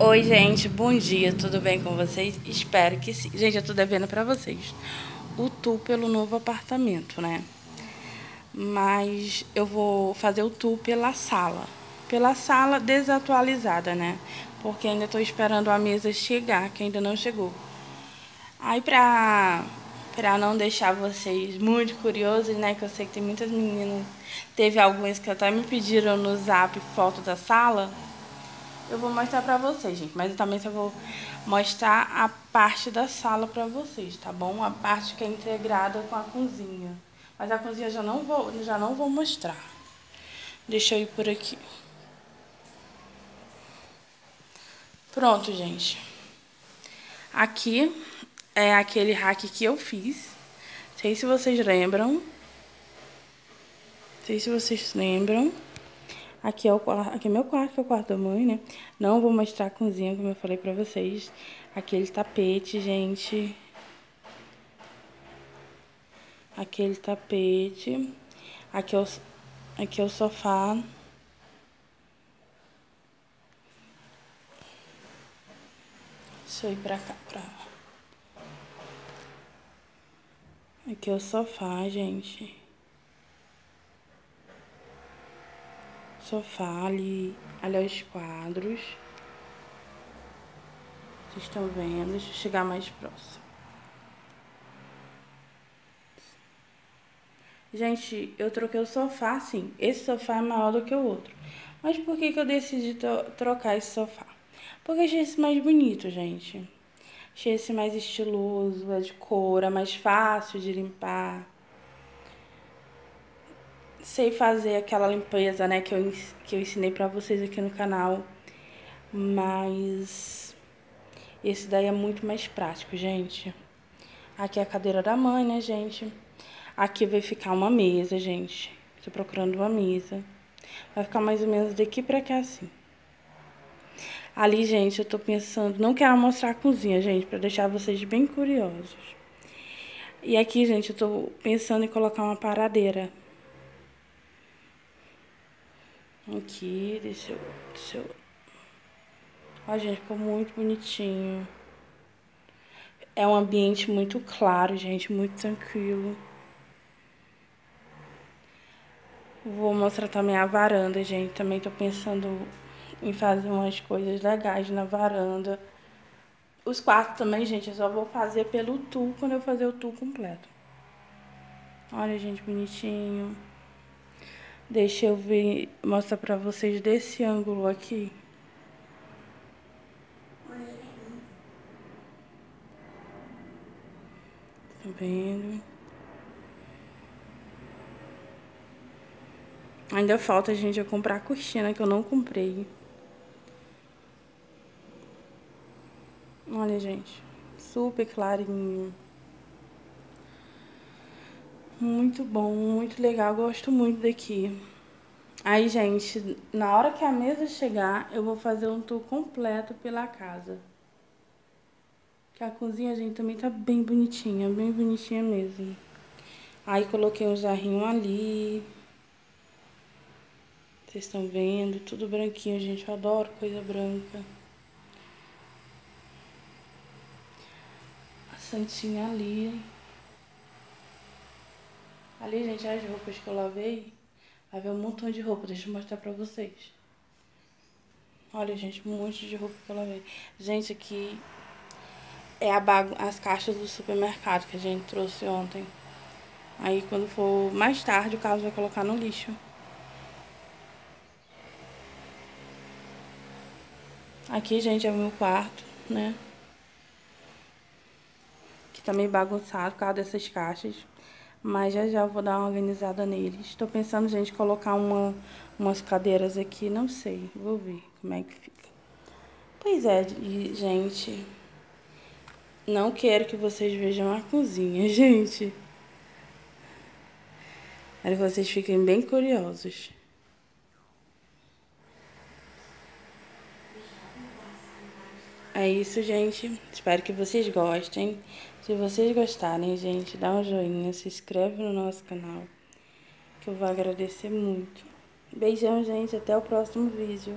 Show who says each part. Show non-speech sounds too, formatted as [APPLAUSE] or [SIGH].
Speaker 1: Oi, gente, bom dia, tudo bem com vocês? Espero que sim. Gente, eu tô devendo pra vocês o tour pelo novo apartamento, né? Mas eu vou fazer o tour pela sala. Pela sala desatualizada, né? Porque ainda tô esperando a mesa chegar, que ainda não chegou. Aí pra, pra não deixar vocês muito curiosos, né? Que eu sei que tem muitas meninas. Teve algumas que até me pediram no zap foto da sala eu vou mostrar pra vocês, gente. Mas eu também só vou mostrar a parte da sala pra vocês, tá bom? A parte que é integrada com a cozinha. Mas a cozinha já não vou, já não vou mostrar. Deixa eu ir por aqui. Pronto, gente. Aqui é aquele hack que eu fiz. Não sei se vocês lembram. Não sei se vocês lembram. Aqui é, o, aqui é meu quarto, que é o quarto da mãe, né? Não vou mostrar a cozinha, como eu falei pra vocês. Aquele tapete, gente. Aquele tapete. Aqui é o, aqui é o sofá. Deixa eu ir pra cá, pra... Aqui é o sofá, gente. Sofá ali, ali aos quadros. Vocês estão vendo? Deixa eu chegar mais próximo. Gente, eu troquei o sofá, sim. Esse sofá é maior do que o outro. Mas por que, que eu decidi trocar esse sofá? Porque achei esse mais bonito, gente. Achei esse mais estiloso, é de cor, é mais fácil de limpar sei fazer aquela limpeza, né, que eu, que eu ensinei pra vocês aqui no canal. Mas esse daí é muito mais prático, gente. Aqui é a cadeira da mãe, né, gente? Aqui vai ficar uma mesa, gente. Tô procurando uma mesa. Vai ficar mais ou menos daqui pra cá, assim. Ali, gente, eu tô pensando... Não quero mostrar a cozinha, gente, pra deixar vocês bem curiosos. E aqui, gente, eu tô pensando em colocar uma paradeira. Aqui, deixa eu, deixa eu... Ó, gente, ficou muito bonitinho. É um ambiente muito claro, gente, muito tranquilo. Vou mostrar também a varanda, gente. Também tô pensando em fazer umas coisas legais na varanda. Os quartos também, gente, eu só vou fazer pelo tour quando eu fazer o tour completo. Olha, gente, bonitinho. Deixa eu ver, mostrar pra vocês desse ângulo aqui. Tá vendo? Ainda falta, gente, eu comprar a cortina que eu não comprei. Olha, gente. Super clarinho. Muito bom, muito legal, gosto muito daqui. Aí, gente, na hora que a mesa chegar, eu vou fazer um tour completo pela casa. Que a cozinha, gente, também tá bem bonitinha, bem bonitinha mesmo. Aí coloquei um jarrinho ali. Vocês estão vendo? Tudo branquinho, gente. Eu adoro coisa branca. A santinha ali. Ali, gente, as roupas que eu lavei. Lavei um montão de roupa, deixa eu mostrar pra vocês. Olha, gente, um monte de roupa que eu lavei. Gente, aqui é a bagu as caixas do supermercado que a gente trouxe ontem. Aí, quando for mais tarde, o Carlos vai colocar no lixo. Aqui, gente, é o meu quarto, né? Que tá meio bagunçado por causa dessas caixas. Mas já já vou dar uma organizada neles. Estou pensando, gente, colocar uma, umas cadeiras aqui, não sei. Vou ver como é que fica. Pois é, gente. Não quero que vocês vejam a cozinha, [LAUGHS] gente. Quero que vocês fiquem bem curiosos. É isso, gente. Espero que vocês gostem. Se vocês gostarem, gente, dá um joinha, se inscreve no nosso canal, que eu vou agradecer muito. Beijão, gente, até o próximo vídeo.